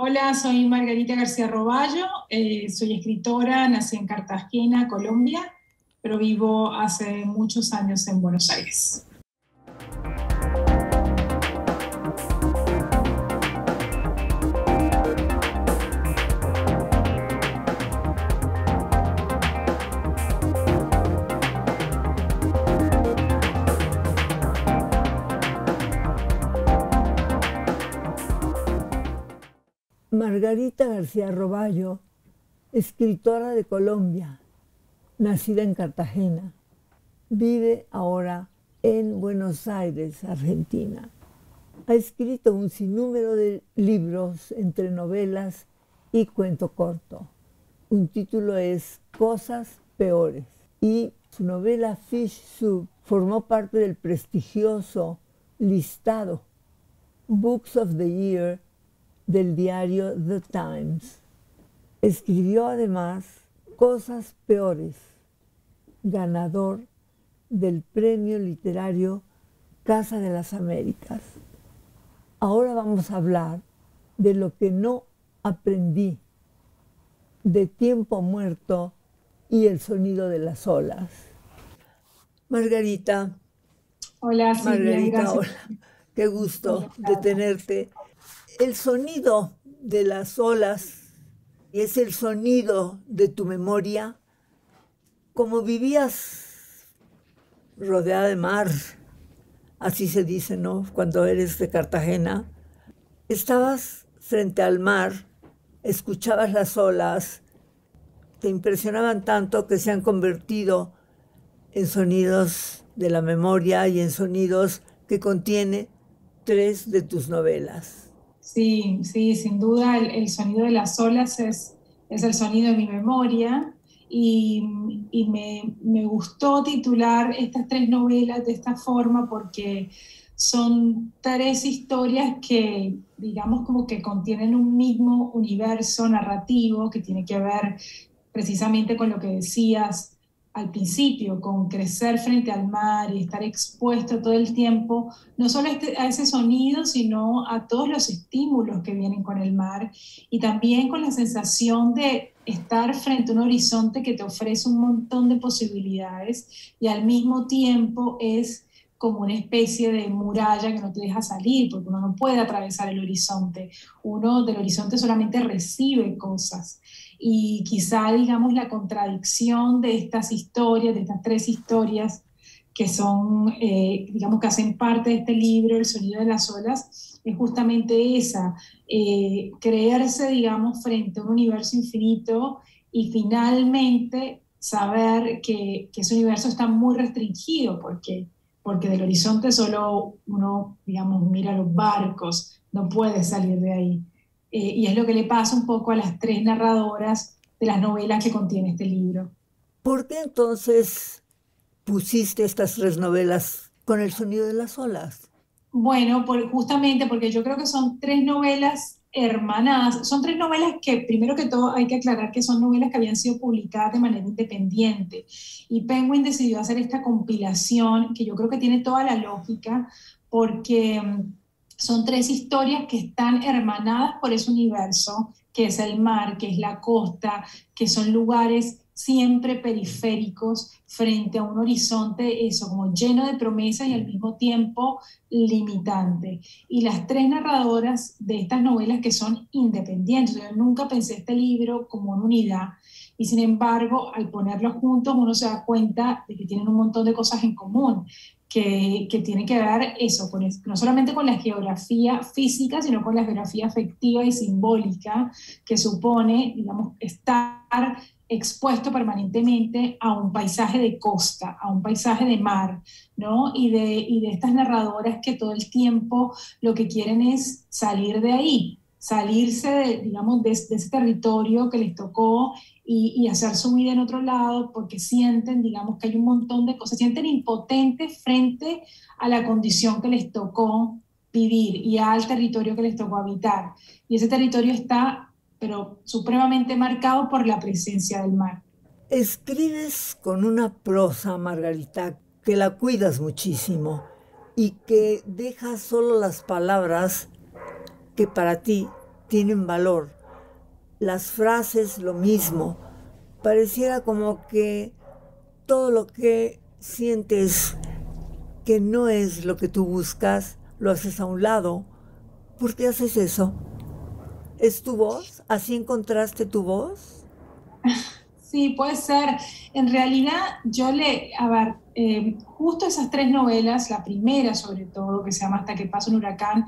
Hola, soy Margarita García Roballo, eh, soy escritora, nací en Cartagena, Colombia, pero vivo hace muchos años en Buenos Aires. Margarita García Roballo, escritora de Colombia, nacida en Cartagena, vive ahora en Buenos Aires, Argentina. Ha escrito un sinnúmero de libros entre novelas y cuento corto. Un título es Cosas Peores y su novela Fish Soup formó parte del prestigioso listado Books of the Year del diario The Times. Escribió además Cosas Peores, ganador del premio literario Casa de las Américas. Ahora vamos a hablar de lo que no aprendí, de tiempo muerto y el sonido de las olas. Margarita. Hola, Margarita, hola. Qué gusto de tenerte el sonido de las olas es el sonido de tu memoria, como vivías rodeada de mar, así se dice, ¿no? Cuando eres de Cartagena, estabas frente al mar, escuchabas las olas, te impresionaban tanto que se han convertido en sonidos de la memoria y en sonidos que contiene tres de tus novelas. Sí, sí, sin duda el, sonido de las olas es, es, el sonido de mi memoria y, y me, me, gustó titular estas tres novelas de esta forma porque son tres historias que, digamos, como que contienen un mismo universo narrativo que tiene que ver precisamente con lo que decías al principio, con crecer frente al mar y estar expuesto todo el tiempo, no solo este, a ese sonido, sino a todos los estímulos que vienen con el mar y también con la sensación de estar frente a un horizonte que te ofrece un montón de posibilidades y al mismo tiempo es como una especie de muralla que no te deja salir, porque uno no puede atravesar el horizonte. Uno del horizonte solamente recibe cosas y quizá, digamos, la contradicción de estas historias, de estas tres historias que son, eh, digamos, que hacen parte de este libro, El sonido de las olas, es justamente esa, eh, creerse, digamos, frente a un universo infinito y finalmente saber que, que ese universo está muy restringido, porque, porque del horizonte solo uno, digamos, mira los barcos, no puede salir de ahí. Eh, y es lo que le pasa un poco a las tres narradoras de las novelas que contiene este libro. ¿Por qué entonces pusiste estas tres novelas con el sonido de las olas? Bueno, justamente porque yo creo que son tres novelas hermanadas. Son tres novelas que, primero que todo, hay que aclarar que son novelas que habían sido publicadas de manera independiente. Y Penguin decidió hacer esta compilación, que yo creo que tiene toda la lógica, porque mm, son tres historias que están hermanadas por ese universo, que es el mar, que es la costa, que son lugares siempre periféricos frente a un horizonte, eso, como lleno de promesas y al mismo tiempo limitante. Y las tres narradoras de estas novelas que son independientes, yo nunca pensé este libro como una unidad, y sin embargo, al ponerlos juntos uno se da cuenta de que tienen un montón de cosas en común que, tiene que ver eso, con no solamente con la geografía física, sino con la geografía afectiva y simbólica que supone, digamos, estar expuesto permanentemente a un paisaje de costa, a un paisaje de mar, ¿no? Y de, y de estas narradoras que todo el tiempo lo que quieren es salir de ahí, salirse, digamos, de ese territorio que les tocó y, hacer su vida en otro lado porque sienten, digamos, que hay un montón de cosas, sienten impotentes frente a la condición que les tocó vivir y al territorio que les tocó habitar. Y ese territorio está, pero supremamente marcado por la presencia del mar. Escribes con una prosa, Margarita, que la cuidas muchísimo y que deja solo las palabras que para ti tienen valor. Las frases lo mismo. Pareciera como que todo lo que sientes que no es lo que tú buscas, lo haces a un lado. ¿Por qué haces eso? ¿Es tu voz? ¿Así encontraste tu voz? Sí, puede ser. En realidad, yo le, a ver, eh, justo esas tres novelas, la primera sobre todo, que se llama Hasta que pasa un huracán,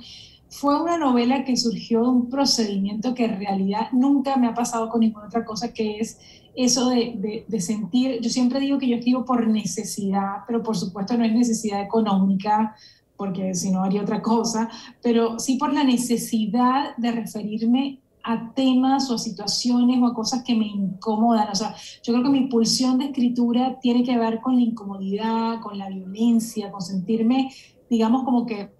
fue una novela que surgió de un procedimiento que en realidad nunca me ha pasado con ninguna otra cosa, que es eso de, sentir, yo siempre digo que yo escribo por necesidad, pero por supuesto no es necesidad económica, porque si no haría otra cosa, pero sí por la necesidad de referirme a temas o a situaciones o a cosas que me incomodan. O sea, yo creo que mi pulsión de escritura tiene que ver con la incomodidad, con la violencia, con sentirme, digamos, como que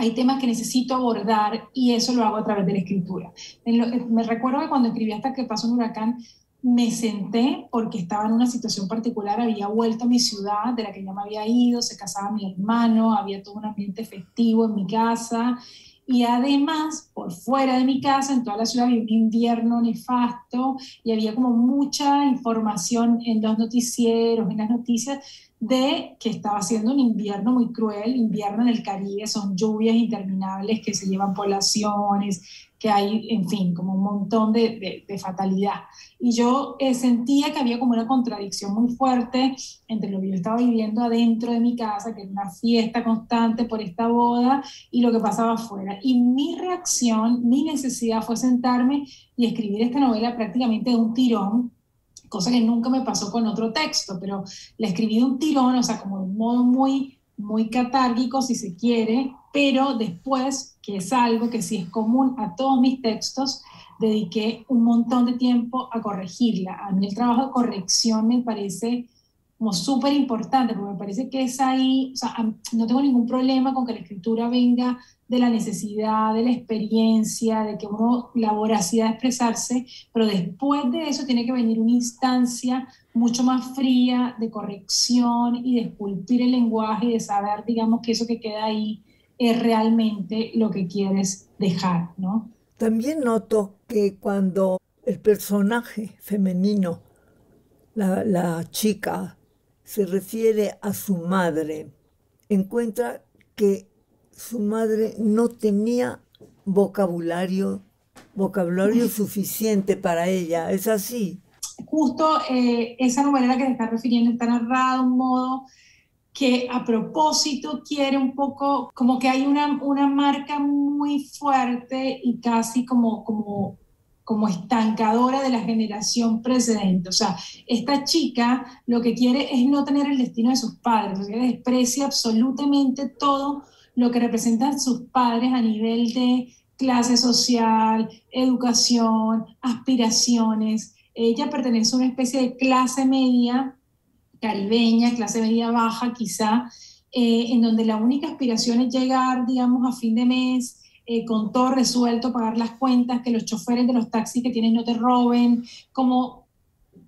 hay temas que necesito abordar y eso lo hago a través de la escritura. me recuerdo que cuando escribí hasta que pasó un huracán, me senté porque estaba en una situación particular, había vuelto a mi ciudad de la que ya me había ido, se casaba mi hermano, había todo un ambiente festivo en mi casa y además por fuera de mi casa, en toda la ciudad, había un invierno nefasto y había como mucha información en los noticieros, en las noticias de que estaba haciendo un invierno muy cruel, invierno en el Caribe, son lluvias interminables que se llevan poblaciones, que hay, en fin, como un montón de, de, fatalidad. Y yo eh, sentía que había como una contradicción muy fuerte entre lo que yo estaba viviendo adentro de mi casa, que era una fiesta constante por esta boda, y lo que pasaba afuera. Y mi reacción, mi necesidad fue sentarme y escribir esta novela prácticamente de un tirón, cosa que nunca me pasó con otro texto, pero la escribí de un tirón, o sea, como de un modo muy, muy catárquico, si se quiere, pero después, que es algo que sí es común a todos mis textos, dediqué un montón de tiempo a corregirla. A mí el trabajo de corrección me parece como súper importante, porque me parece que es ahí, o sea, no tengo ningún problema con que la escritura venga de la necesidad, de la experiencia, de que uno, la voracidad de expresarse, pero después de eso tiene que venir una instancia mucho más fría de corrección y de esculpir el lenguaje y de saber, digamos, que eso que queda ahí es realmente lo que quieres dejar, ¿no? También noto que cuando el personaje femenino, la, la chica, se refiere a su madre, encuentra que su madre no tenía vocabulario, vocabulario suficiente para ella. ¿Es así? Justo eh, esa novela que te estás refiriendo está narrada de un modo que a propósito quiere un poco, como que hay una, una marca muy fuerte y casi como, como, como estancadora de la generación precedente. O sea, esta chica lo que quiere es no tener el destino de sus padres, sea, desprecia absolutamente todo lo que representan sus padres a nivel de clase social, educación, aspiraciones. Ella pertenece a una especie de clase media caribeña, clase media baja quizá, eh, en donde la única aspiración es llegar, digamos, a fin de mes, eh, con todo resuelto, pagar las cuentas, que los choferes de los taxis que tienes no te roben, como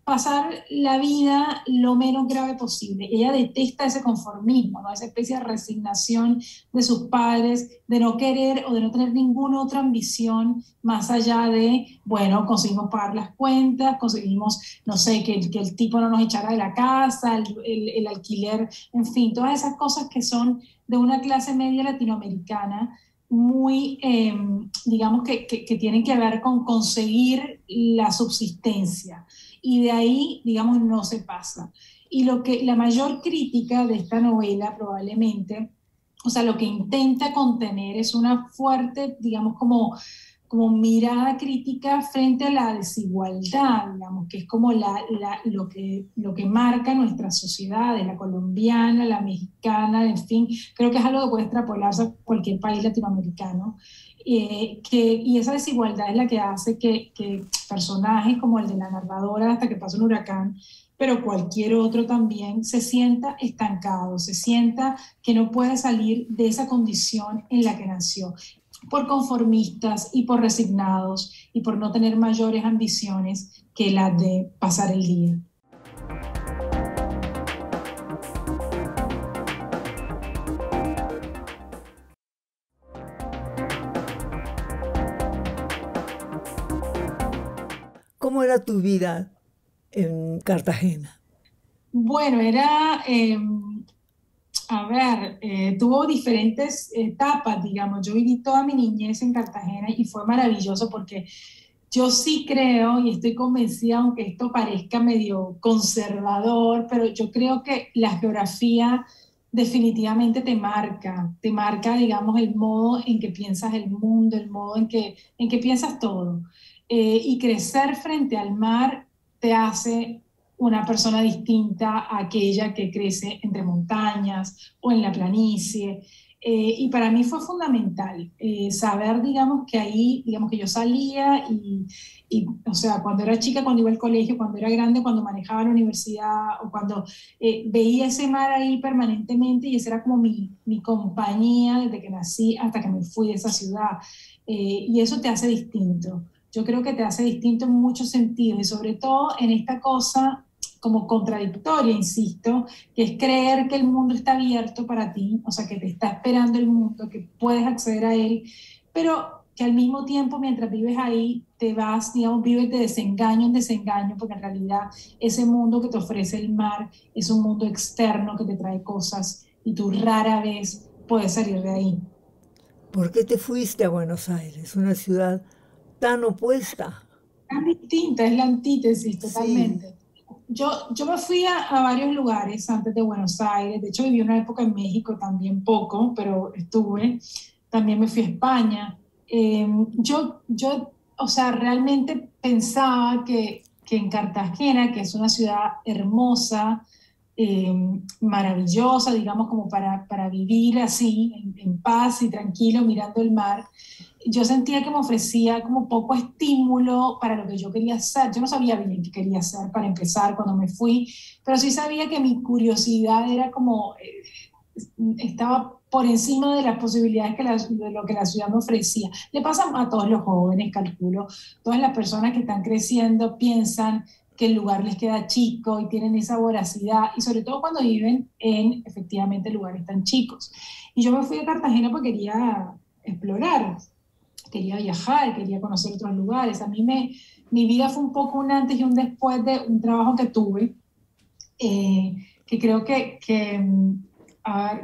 pasar la vida lo menos grave posible. Ella detesta ese conformismo, esa especie de resignación de sus padres, de no querer o de no tener ninguna otra ambición más allá de, bueno, conseguimos pagar las cuentas, conseguimos, no sé, que, el tipo no nos echara de la casa, el, alquiler, en fin, todas esas cosas que son de una clase media latinoamericana muy, em, digamos, que, que tienen que ver con conseguir la subsistencia y de ahí, digamos, no se pasa. Y lo que la mayor crítica de esta novela probablemente, o sea, lo que intenta contener es una fuerte, digamos, como como mirada crítica frente a la desigualdad, digamos, que es como la, lo, que, lo que marca nuestra sociedad, la colombiana, la mexicana, en fin, creo que es algo que puede extrapolarse a cualquier país latinoamericano. Eh, que, y esa desigualdad es la que hace que, personajes como el de la narradora hasta que pasa un huracán, pero cualquier otro también se sienta estancado, se sienta que no puede salir de esa condición en la que nació por conformistas y por resignados y por no tener mayores ambiciones que las de pasar el día. ¿Cómo era tu vida en Cartagena? Bueno, era, em, a ver, eh, tuvo diferentes etapas, digamos. Yo viví toda mi niñez en Cartagena y fue maravilloso porque yo sí creo y estoy convencida, aunque esto parezca medio conservador, pero yo creo que la geografía definitivamente te marca, te marca, digamos, el modo en que piensas el mundo, el modo en que, en que piensas todo. Eh, y crecer frente al mar te hace una persona distinta a aquella que crece entre montañas o en la planicie. Eh, y para mí fue fundamental eh, saber, digamos, que ahí, digamos, que yo salía y, y, o sea, cuando era chica, cuando iba al colegio, cuando era grande, cuando manejaba la universidad o cuando eh, veía ese mar ahí permanentemente y esa era como mi, mi compañía desde que nací hasta que me fui de esa ciudad. y eso te hace distinto. Yo creo que te hace distinto en muchos sentidos y sobre todo en esta cosa como contradictoria, insisto, que es creer que el mundo está abierto para ti, o sea, que te está esperando el mundo, que puedes acceder a él, pero que al mismo tiempo, mientras vives ahí, te vas, digamos, vives de desengaño en desengaño, porque en realidad ese mundo que te ofrece el mar es un mundo externo que te trae cosas y tú rara vez puedes salir de ahí. ¿Por qué te fuiste a Buenos Aires, una ciudad tan opuesta? Tan distinta, es la antítesis totalmente. Yo, yo me fui a, varios lugares antes de Buenos Aires. De hecho, viví una época en México también poco, pero estuve. También me fui a España. Eh, yo, yo, o sea, realmente pensaba que, que en Cartagena, que es una ciudad hermosa, eh, maravillosa, digamos, como para, para vivir así, en, en, paz y tranquilo, mirando el mar, yo sentía que me ofrecía como poco estímulo para lo que yo quería hacer. Yo no sabía bien qué quería hacer para empezar cuando me fui, pero sí sabía que mi curiosidad era como, eh, estaba por encima de las posibilidades que de lo que la ciudad me ofrecía. Le pasa a todos los jóvenes, calculo, todas las personas que están creciendo piensan que el lugar les queda chico y tienen esa voracidad, y sobre todo cuando viven en efectivamente lugares tan chicos. Y yo me fui a Cartagena porque quería explorar, quería viajar, quería conocer otros lugares. A mí me, mi vida fue un poco un antes y un después de un trabajo que tuve, eh, que creo que, que, mm,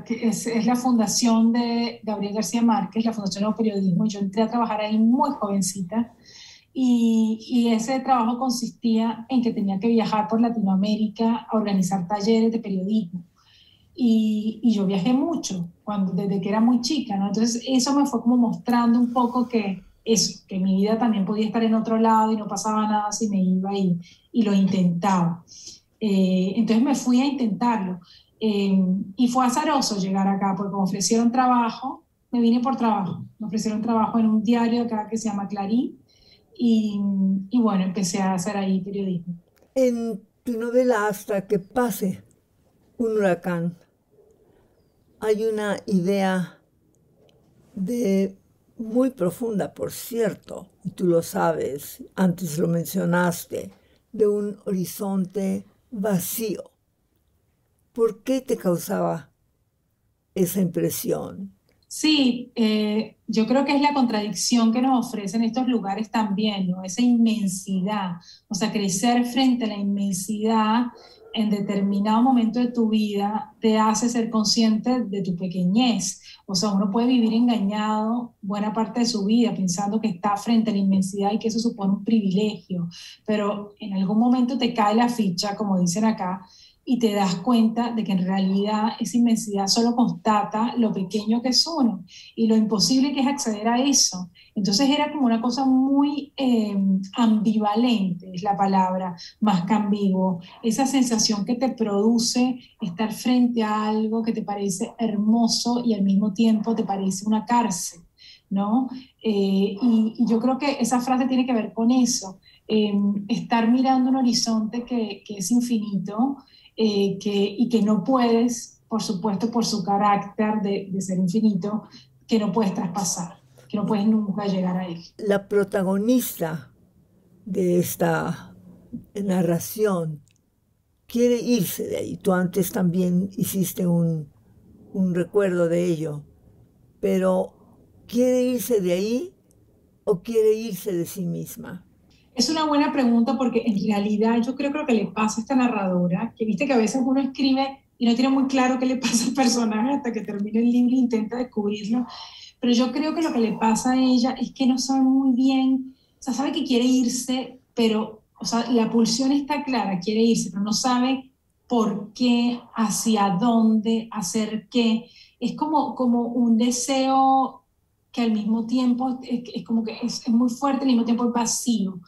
que es, es, la fundación de Gabriel García Márquez, la Fundación de Periodismo. Yo entré a trabajar ahí muy jovencita. Y, y, ese trabajo consistía en que tenía que viajar por Latinoamérica a organizar talleres de periodismo. Y, y, yo viajé mucho cuando, desde que era muy chica, ¿no? Entonces eso me fue como mostrando un poco que eso, que mi vida también podía estar en otro lado y no pasaba nada si me iba y, y lo intentaba. Eh, entonces me fui a intentarlo. Eh, y fue azaroso llegar acá porque me ofrecieron trabajo, me vine por trabajo, me ofrecieron trabajo en un diario acá que se llama Clarín y, y bueno, empecé a hacer ahí periodismo. En tu novela Hasta que pase un huracán, hay una idea de muy profunda, por cierto, y tú lo sabes, antes lo mencionaste, de un horizonte vacío. ¿Por qué te causaba esa impresión? Sí, eh, yo creo que es la contradicción que nos ofrecen estos lugares también. Esa inmensidad, o sea, crecer frente a la inmensidad en determinado momento de tu vida te hace ser consciente de tu pequeñez. O sea, uno puede vivir engañado buena parte de su vida pensando que está frente a la inmensidad y que eso supone un privilegio, pero en algún momento te cae la ficha, como dicen acá, y te das cuenta de que en realidad esa inmensidad solo constata lo pequeño que es uno y lo imposible que es acceder a eso. Entonces era como una cosa muy eh, ambivalente, es la palabra, más que ambiguo. Esa sensación que te produce estar frente a algo que te parece hermoso y al mismo tiempo te parece una cárcel, ¿no? Eh, y, yo creo que esa frase tiene que ver con eso. Eh, estar mirando un horizonte que, que es infinito, eh, que, y que no puedes, por supuesto, por su carácter de, de, ser infinito, que no puedes traspasar, que no puedes nunca llegar a él. La protagonista de esta narración quiere irse de ahí. Tú antes también hiciste un, un recuerdo de ello, pero ¿quiere irse de ahí o quiere irse de sí misma? Es una buena pregunta porque en realidad yo creo que lo que le pasa a esta narradora, que viste que a veces uno escribe y no tiene muy claro qué le pasa al personaje hasta que termina el libro e intenta descubrirlo, pero yo creo que lo que le pasa a ella es que no sabe muy bien, o sea, sabe que quiere irse, pero, o sea, la pulsión está clara, quiere irse, pero no sabe por qué, hacia dónde, hacer qué. Es como, como un deseo que al mismo tiempo es, como que es, es, muy fuerte, al mismo tiempo es vacío.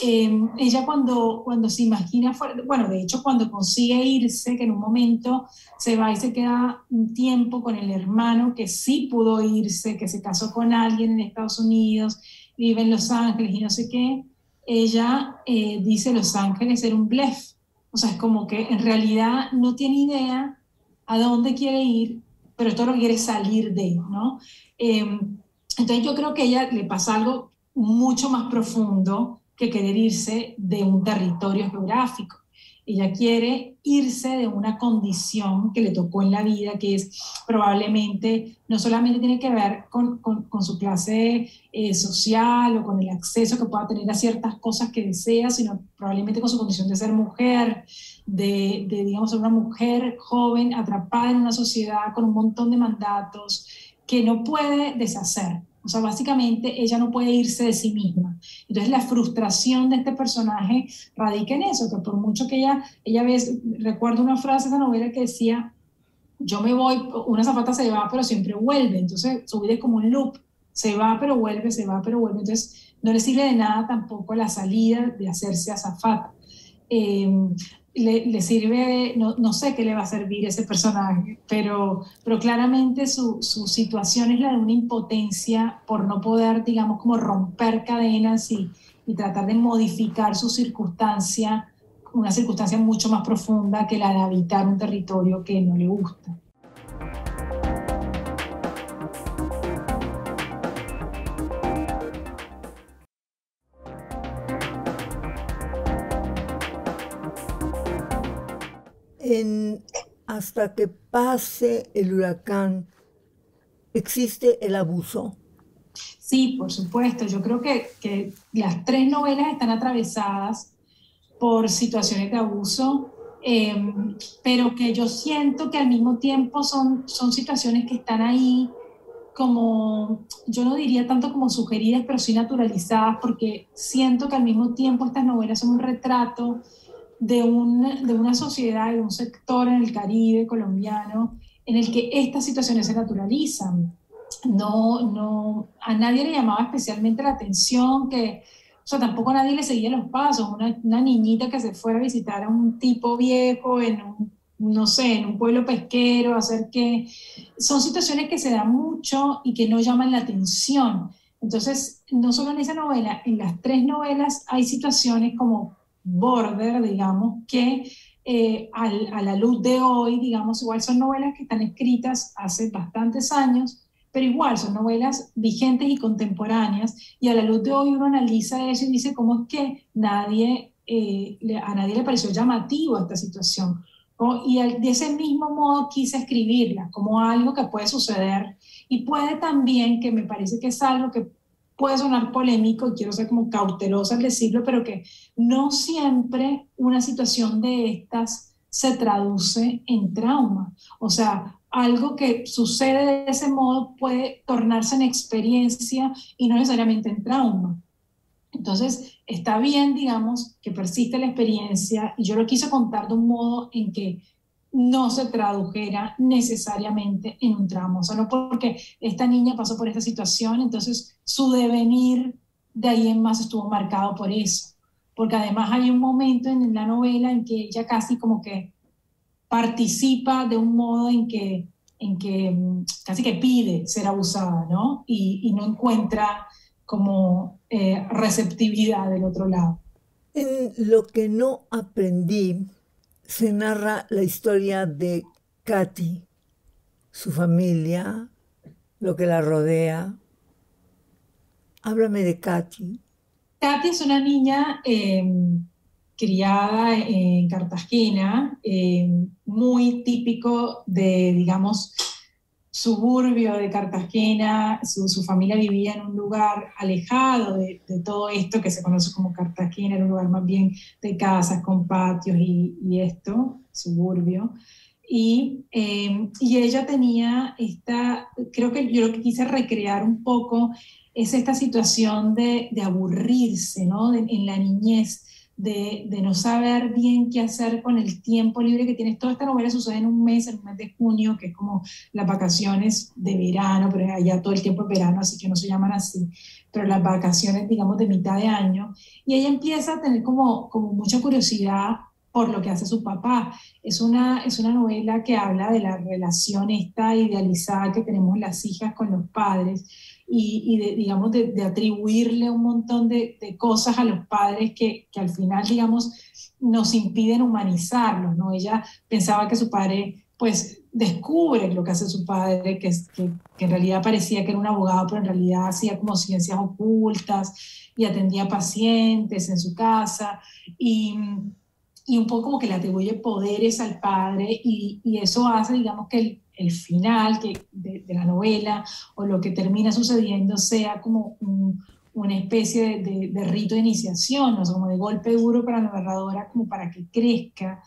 Em, ella cuando, cuando se imagina, bueno, de hecho cuando consigue irse, que en un momento se va y se queda un tiempo con el hermano que sí pudo irse, que se casó con alguien en Estados Unidos, vive en Los Ángeles y no sé qué, ella eh, dice Los Ángeles era un blef. O sea, es como que en realidad no tiene idea a dónde quiere ir, pero todo lo quiere es salir de, ¿no? Em, entonces yo creo que a ella le pasa algo mucho más profundo que querer irse de un territorio geográfico. Ella quiere irse de una condición que le tocó en la vida, que es probablemente, no solamente tiene que ver con, con, su clase eh, social o con el acceso que pueda tener a ciertas cosas que desea, sino probablemente con su condición de ser mujer, de, de digamos, ser una mujer joven atrapada en una sociedad con un montón de mandatos que no puede deshacer. O sea, básicamente ella no puede irse de sí misma. Entonces la frustración de este personaje radica en eso, que por mucho que ella, ella ve, recuerdo una frase de esa novela que decía, yo me voy, una zapata se va, pero siempre vuelve. Entonces su vida es como un loop, se va, pero vuelve, se va, pero vuelve. Entonces no le sirve de nada tampoco la salida de hacerse azafata. Eh, le, sirve, no, no, sé qué le va a servir ese personaje, pero, pero claramente su, su, situación es la de una impotencia por no poder, digamos, como romper cadenas y, y tratar de modificar su circunstancia, una circunstancia mucho más profunda que la de habitar un territorio que no le gusta. Hasta que pase el huracán, ¿existe el abuso? Sí, por supuesto. Yo creo que, que las tres novelas están atravesadas por situaciones de abuso, em, pero que yo siento que al mismo tiempo son, son situaciones que están ahí como, yo no diría tanto como sugeridas, pero sí naturalizadas, porque siento que al mismo tiempo estas novelas son un retrato de, de una sociedad, de un sector en el Caribe colombiano en el que estas situaciones se naturalizan. No, no, a nadie le llamaba especialmente la atención que, o sea, tampoco a nadie le seguía los pasos. Una, una niñita que se fuera a visitar a un tipo viejo en un, no sé, en un pueblo pesquero, hacer que... Son situaciones que se dan mucho y que no llaman la atención. Entonces, no solo en esa novela, en las tres novelas hay situaciones como border, digamos, que eh, a la luz de hoy, digamos, igual son novelas que están escritas hace bastantes años, pero igual son novelas vigentes y contemporáneas, y a la luz de hoy uno analiza eso y dice cómo es que nadie, eh, a nadie le pareció llamativo esta situación. Y de ese mismo modo quise escribirla como algo que puede suceder y puede también, que me parece que es algo que puede sonar polémico y quiero ser como cautelosa al decirlo, pero que no siempre una situación de estas se traduce en trauma. O sea, algo que sucede de ese modo puede tornarse en experiencia y no necesariamente en trauma. Entonces, está bien, digamos, que persiste la experiencia y yo lo quise contar de un modo en que no se tradujera necesariamente en un tramo, solo porque esta niña pasó por esta situación, entonces su devenir de ahí en más estuvo marcado por eso, porque además hay un momento en la novela en que ella casi como que participa de un modo en que, en que mm, casi que pide ser abusada, ¿no? Y, no encuentra como eh, receptividad del otro lado. En lo que no aprendí se narra la historia de Katy, su familia, lo que la rodea. Háblame de Katy. Katy es una niña em, criada en Cartagena, em, muy típico de, digamos, suburbio de Cartagena, su, familia vivía en un lugar alejado de, todo esto que se conoce como Cartagena, era un lugar más bien de casas con patios y, esto, suburbio. Y, eh, y, ella tenía esta, creo que yo lo que quise recrear un poco es esta situación de, de aburrirse, ¿no? en la niñez, de, no saber bien qué hacer con el tiempo libre que tienes. Toda esta novela sucede en un mes, en un mes de junio, que es como las vacaciones de verano, pero allá todo el tiempo es verano, así que no se llaman así, pero las vacaciones, digamos, de mitad de año. Y ella empieza a tener como, como mucha curiosidad por lo que hace su papá. Es una, es una novela que habla de la relación esta idealizada que tenemos las hijas con los padres y, de, digamos, de, atribuirle un montón de, cosas a los padres que, que, al final, digamos, nos impiden humanizarlos, ¿no? Ella pensaba que su padre, pues, descubre lo que hace su padre, que, que, que en realidad parecía que era un abogado, pero en realidad hacía como ciencias ocultas y atendía pacientes en su casa y y un poco como que le atribuye poderes al padre y, eso hace, digamos, que el, final que, de, la novela o lo que termina sucediendo sea como una especie de, rito de iniciación, o sea, como de golpe duro para la narradora, como para que crezca.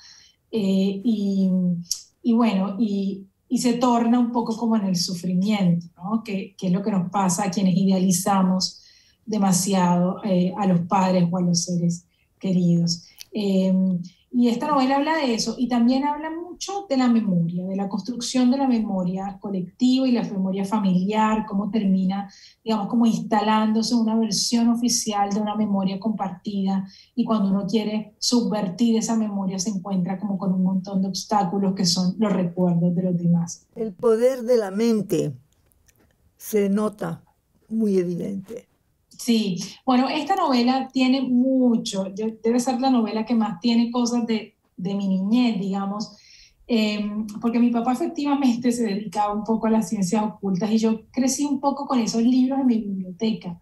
Eh, y, bueno, y, se torna un poco como en el sufrimiento, ¿no? que, que, es lo que nos pasa a quienes idealizamos demasiado eh, a los padres o a los seres queridos. Eh, y esta novela habla de eso y también habla mucho de la memoria, de la construcción de la memoria colectiva y la memoria familiar, cómo termina, digamos, como instalándose una versión oficial de una memoria compartida y cuando uno quiere subvertir esa memoria se encuentra como con un montón de obstáculos que son los recuerdos de los demás. El poder de la mente se nota muy evidente. Sí, bueno, esta novela tiene mucho, debe ser la novela que más tiene cosas de, de mi niñez, digamos, em, porque mi papá efectivamente se dedicaba un poco a las ciencias ocultas y yo crecí un poco con esos libros en mi biblioteca.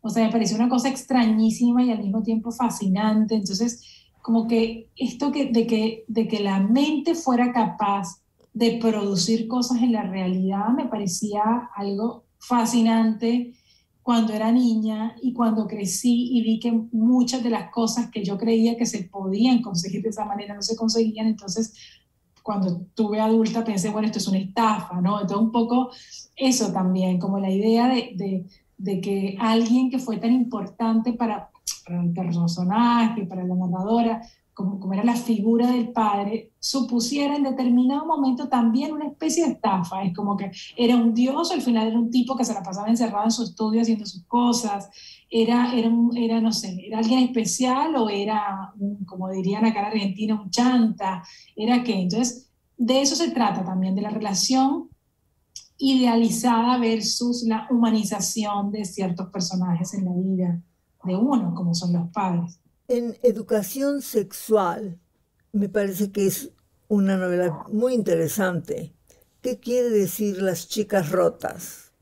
O sea, me pareció una cosa extrañísima y al mismo tiempo fascinante. Entonces, como que esto que, de, que, de que la mente fuera capaz de producir cosas en la realidad me parecía algo fascinante cuando era niña y cuando crecí y vi que muchas de las cosas que yo creía que se podían conseguir de esa manera no se conseguían, entonces cuando tuve adulta pensé, bueno, esto es una estafa, ¿no? Entonces un poco eso también, como la idea de, de, de que alguien que fue tan importante para, para el personaje, para la narradora, como, era la figura del padre, supusiera en determinado momento también una especie de estafa. Es como que era un dios, al final era un tipo que se la pasaba encerrado en su estudio haciendo sus cosas. Era, era, era no sé, era alguien especial o era, como dirían acá en Argentina, un chanta. ¿Era qué? Entonces, de eso se trata también, de la relación idealizada versus la humanización de ciertos personajes en la vida de uno, como son los padres. En educación sexual, me parece que es una novela muy interesante. ¿Qué quiere decir las chicas rotas?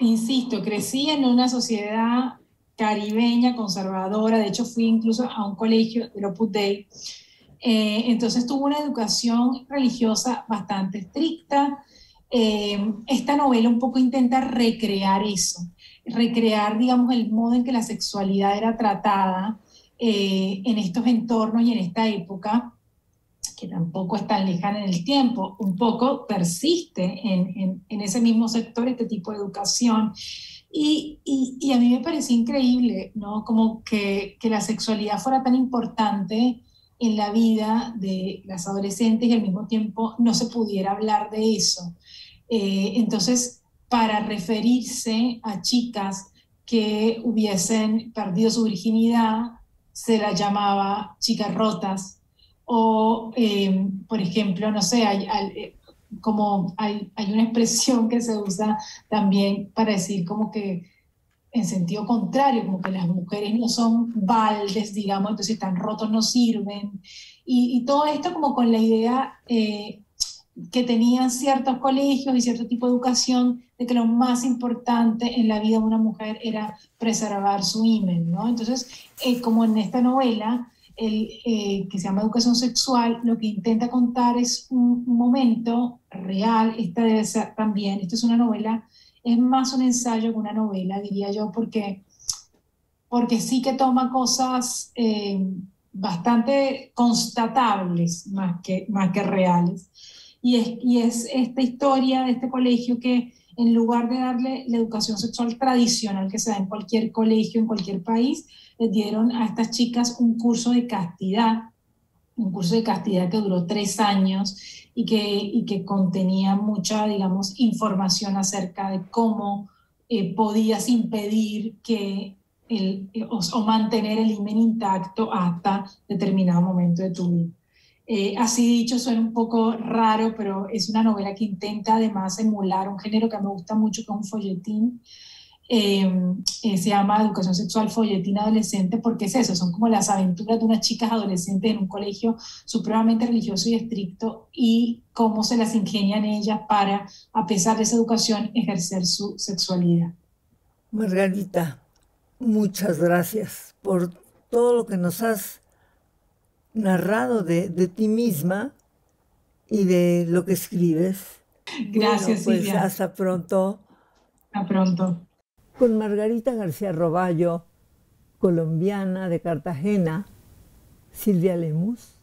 Insisto, crecí en una sociedad caribeña, conservadora, de hecho fui incluso a un colegio de Opus Dei, eh, entonces tuve una educación religiosa bastante estricta. Eh, esta novela un poco intenta recrear eso, recrear, digamos, el modo en que la sexualidad era tratada eh, en estos entornos y en esta época, que tampoco es tan lejana en el tiempo, un poco persiste en, en, ese mismo sector este tipo de educación. Y, y, a mí me parece increíble, ¿no? Como que, que, la sexualidad fuera tan importante en la vida de las adolescentes y al mismo tiempo no se pudiera hablar de eso. Eh, entonces, para referirse a chicas que hubiesen perdido su virginidad, se las llamaba chicas rotas, o, eh, por ejemplo, no sé, hay, eh, como hay, hay, una expresión que se usa también para decir como que en sentido contrario, como que las mujeres no son baldes, digamos, entonces están rotos no sirven, y, todo esto como con la idea eh, que tenían ciertos colegios y cierto tipo de educación de que lo más importante en la vida de una mujer era preservar su imen, ¿no? Entonces, eh, como en esta novela, el, eh, que se llama Educación Sexual, lo que intenta contar es un, momento real, esta debe ser también, esto es una novela, es más un ensayo que una novela, diría yo, porque, porque sí que toma cosas eh, bastante constatables más que, más que reales. Y es, esta historia de este colegio que en lugar de darle la educación sexual tradicional que se da en cualquier colegio, en cualquier país, les dieron a estas chicas un curso de castidad, un curso de castidad que duró tres años y que, contenía mucha, digamos, información acerca de cómo eh, podías impedir que el, o, o, mantener el himen intacto hasta determinado momento de tu vida. Eh, así dicho, suena un poco raro, pero es una novela que intenta además emular un género que me gusta mucho, que es un folletín. Em, eh, se llama Educación Sexual Folletín Adolescente, porque es eso, son como las aventuras de unas chicas adolescentes en un colegio supremamente religioso y estricto y cómo se las ingenian ellas para, a pesar de esa educación, ejercer su sexualidad. Margarita, muchas gracias por todo lo que nos has narrado de, ti misma y de lo que escribes. Gracias, pues hasta pronto. Hasta pronto. Con Margarita García Roballo, colombiana de Cartagena, Silvia Lemus.